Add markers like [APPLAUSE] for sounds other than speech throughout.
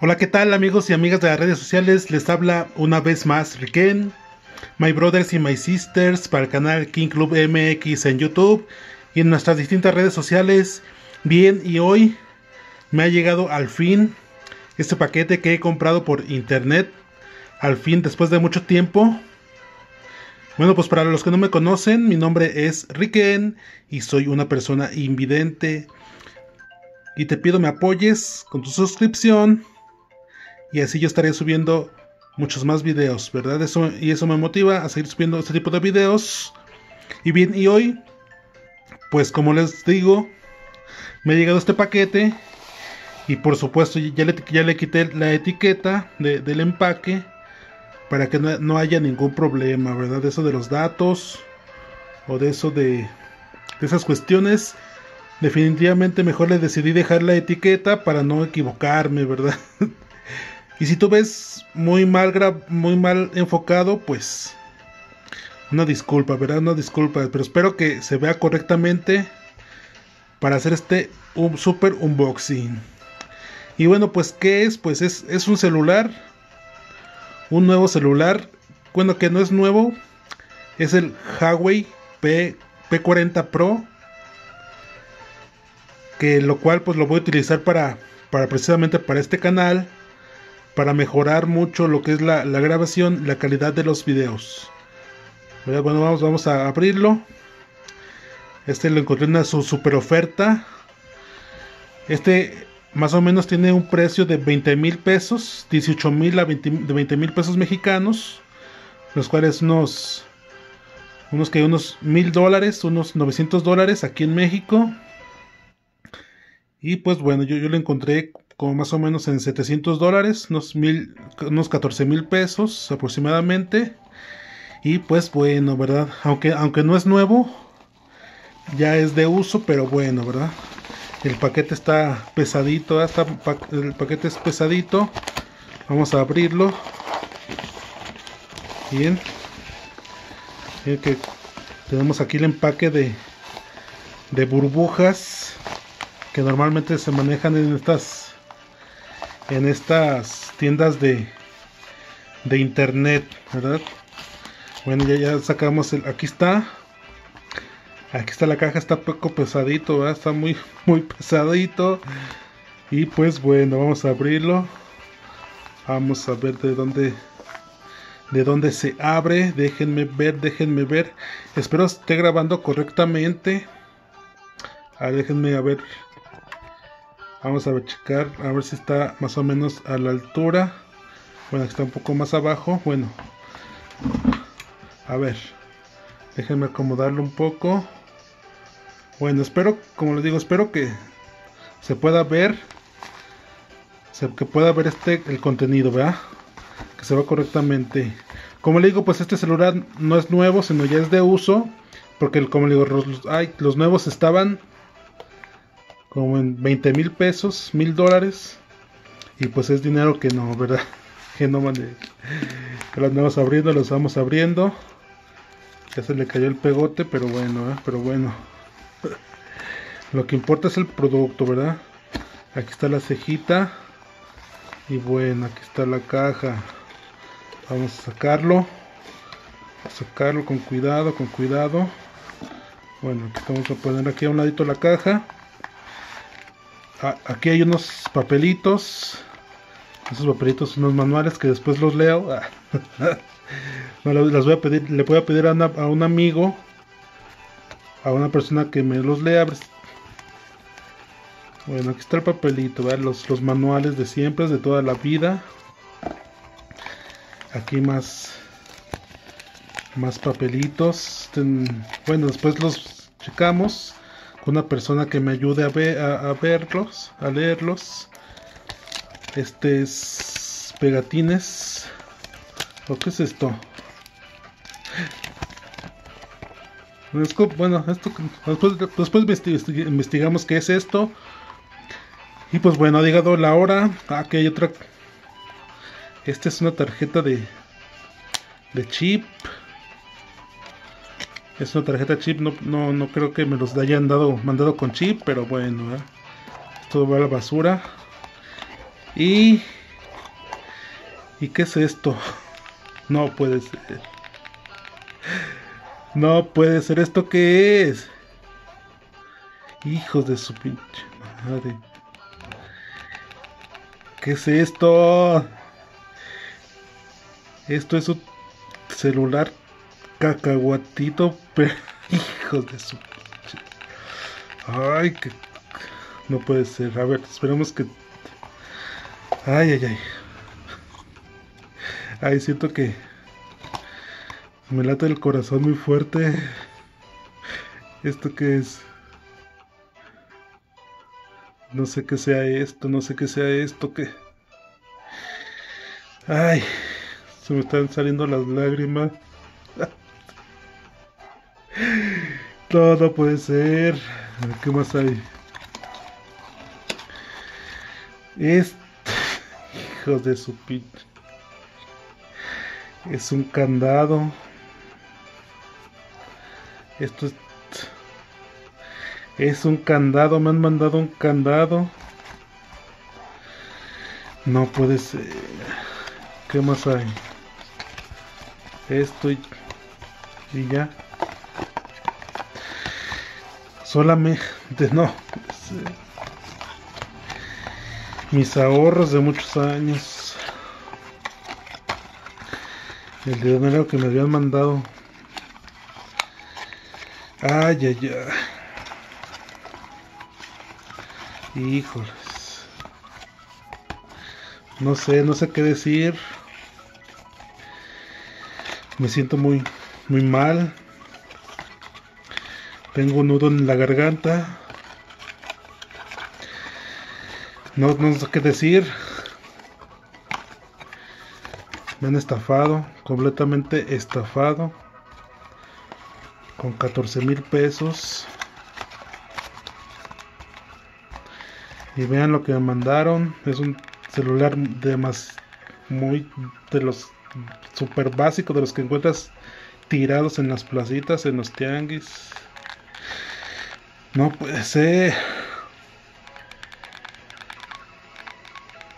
Hola, ¿qué tal amigos y amigas de las redes sociales? Les habla una vez más Riken, My Brothers y My Sisters para el canal King Club MX en YouTube y en nuestras distintas redes sociales. Bien, y hoy me ha llegado al fin este paquete que he comprado por internet. Al fin, después de mucho tiempo. Bueno, pues para los que no me conocen, mi nombre es Riken y soy una persona invidente. Y te pido me apoyes con tu suscripción y así yo estaré subiendo muchos más videos, ¿verdad? Eso, y eso me motiva a seguir subiendo este tipo de videos. Y bien, y hoy, pues como les digo, me ha llegado este paquete. Y por supuesto ya le, ya le quité la etiqueta del empaque para que no, no, haya ningún problema, ¿verdad? De eso de los datos o de eso de, de esas cuestiones. Definitivamente mejor le decidí dejar la etiqueta para no equivocarme, ¿verdad? [LAUGHS] Y si tú ves muy mal, muy mal enfocado, pues una disculpa, ¿verdad? Una disculpa, pero espero que se vea correctamente para hacer este un super unboxing. Y bueno, pues ¿qué es? Pues es, es un celular, un nuevo celular, bueno que no es nuevo, es el Huawei P, P40 Pro, que lo cual pues lo voy a utilizar para, para precisamente para este canal para mejorar mucho lo que es la, grabación, la calidad de los videos. Bueno, vamos, vamos a abrirlo. Este lo encontré en una super oferta. Este más o menos tiene un precio de 20 mil pesos, 18 mil a 20 mil pesos mexicanos, los cuales unos, unos que unos mil dólares, unos 900 dólares aquí en México. Y pues bueno, yo, yo lo encontré como más o menos en 700 dólares, unos, mil, unos 14 mil pesos aproximadamente. Y pues bueno, ¿verdad? Aunque, aunque no es nuevo, ya es de uso, pero bueno, ¿verdad? El paquete está pesadito, hasta el paquete es pesadito. Vamos a abrirlo. Bien. Bien que tenemos aquí el empaque de, de burbujas que normalmente se manejan en estas en estas tiendas de, de internet, ¿verdad? Bueno, ya, ya sacamos el... Aquí está. Aquí está la caja, está poco pesadito. Está muy, muy pesadito. Y pues bueno, vamos a abrirlo. Vamos a ver de dónde... De dónde se abre. Déjenme ver, déjenme ver. Espero esté grabando correctamente. A déjenme a ver Vamos a ver, checar, a ver si está más o menos a la altura. Bueno, está un poco más abajo. Bueno, a ver, déjenme acomodarlo un poco. Bueno, espero, como les digo, espero que se pueda ver, que pueda ver este el contenido, ¿verdad? Que se vea correctamente. Como le digo, pues este celular no es nuevo, sino ya es de uso, porque como le digo, los nuevos estaban como en 20 mil pesos, mil dólares. Y pues es dinero que no, ¿verdad? [LAUGHS] Que no. Que las vamos abriendo, los vamos abriendo. Ya se le cayó el pegote, pero bueno, ¿eh? pero bueno. [LAUGHS] Lo que importa es el producto, ¿verdad? Aquí está la cejita. Y bueno, aquí está la caja. Vamos a sacarlo. A sacarlo con cuidado, con cuidado. Bueno, aquí vamos a poner aquí a un ladito la caja. Ah, aquí hay unos papelitos. Esos papelitos son unos manuales que después los leo. Ah, [LAUGHS] las voy a pedir, le voy a pedir a, un amigo, a una persona que me los lea. Bueno, aquí está el papelito, los, los manuales de siempre, de toda la vida. Aquí más, más papelitos. Bueno, después los checamos una persona que me ayude a, ver, a, verlos, a leerlos. Este es pegatines. ¿O qué es esto? Bueno, esto después, investigamos qué es esto. Y pues bueno, ha llegado la hora. Aquí hay otra. Esta es una tarjeta de, de chip. Es una tarjeta chip, no, no, no creo que me los hayan dado, mandado con chip, pero bueno, ¿eh? todo va a la basura. Y ¿Y qué es esto? [LAUGHS] No puede ser. No puede ser. ¿Esto qué es? Hijos de su pinche madre. ¿Qué es esto? Esto es un celular cacahuatito, pero [LAUGHS] hijos de su. Ay, que no puede ser. A ver, esperemos que. Ay, ay, ay. Ay, siento que me late el corazón muy fuerte. ¿Esto qué es? No sé qué sea esto, no sé qué sea esto, que... Ay, se me están saliendo las lágrimas. [LAUGHS] No puede ser. ¿Qué más hay? Este... Hijos de su pinche. Es un candado. Esto es... Es un candado, me han mandado un candado. No puede ser. ¿Qué más hay? Esto y ya. Solamente [LAUGHS] no. Mis ahorros de muchos años. El dinero que me habían mandado. Ay, ay, ay. Híjoles. No sé, no sé qué decir. Me siento muy, muy mal. Tengo un nudo en la garganta. No, no sé qué decir. Me han estafado, completamente estafado. Con 14 mil pesos. Y vean lo que me mandaron. Es un celular de más muy de los super básicos de los que encuentras tirados en las placitas, en los tianguis. No puede ser.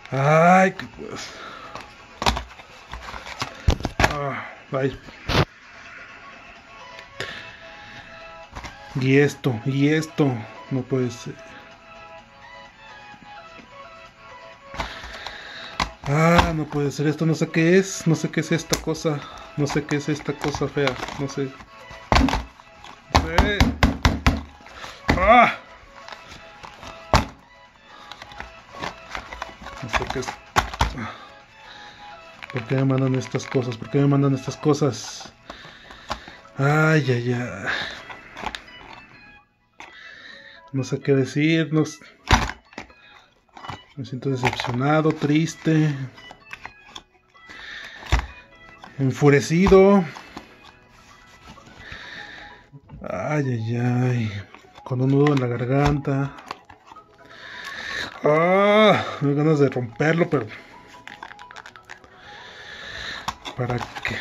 Ay, que pues. Ay. Y esto, y esto, no puede ser. Ah, no puede ser esto, no sé qué es, no sé qué es esta cosa, no sé qué es esta cosa fea, no sé. Ah. No sé es. ¿Por qué me mandan estas cosas? ¿Por qué me mandan estas cosas? Ay, ay, ay. No sé qué decir. No... Me siento decepcionado, triste. Enfurecido. Ay, ay, ay. Con un nudo en la garganta. Ah, me ganas de romperlo, pero para qué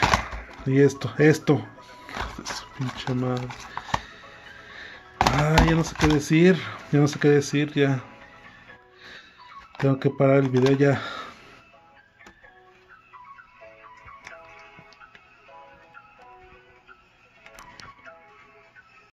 y esto esto. Pinche madre. Ah ya no sé qué decir ya no sé qué decir ya. Tengo que parar el video ya